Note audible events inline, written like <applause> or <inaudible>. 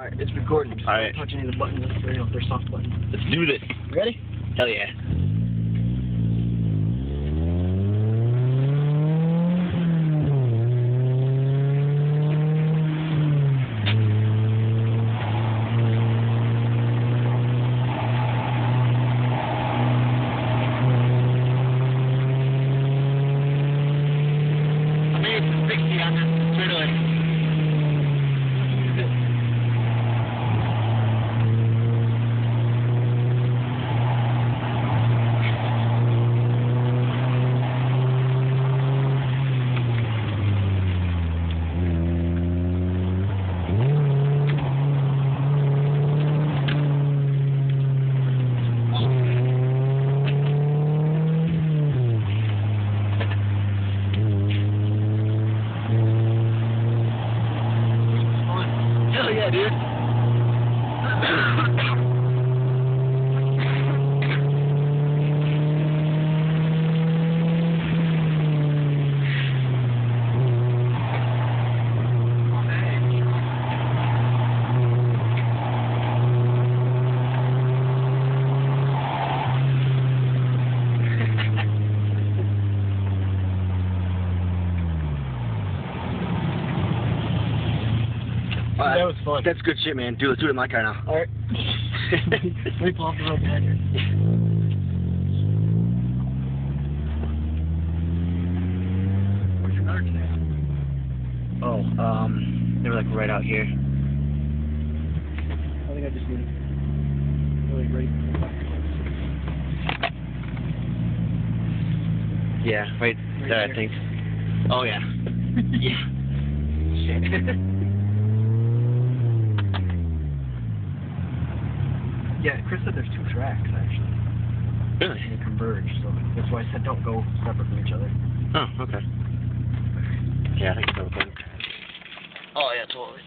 Alright, it's recording. Just Alright. don't touch any of the buttons. That's, you know, they're soft buttons. Let's do this. Ready? Hell yeah. I made it to 60 on this straight away. Yeah, dude. That was fun. That's good shit, man. Dude, let's do it in my car now. Alright. Let me pull off the road pad here. Where's your guards at? Oh, um, they were like right out here. I think I just need really ready. Yeah, right Right there, I think. Oh yeah. <laughs> yeah. Shit. <laughs> Yeah, Chris said there's two tracks actually. really? And they converge, so that's why I said don't go separate from each other. Oh, okay. Yeah, I think so. Okay. Oh yeah, totally.